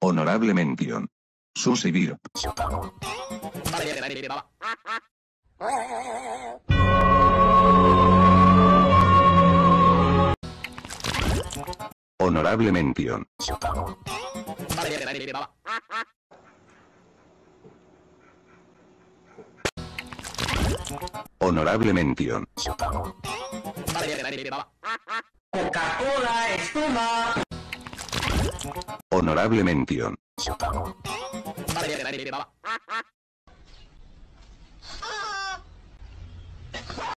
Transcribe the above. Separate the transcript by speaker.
Speaker 1: Honorable mención. Susy Vir. Honorable mención. Honorable mención.
Speaker 2: Coca-Cola, espuma.
Speaker 1: Honorable mención.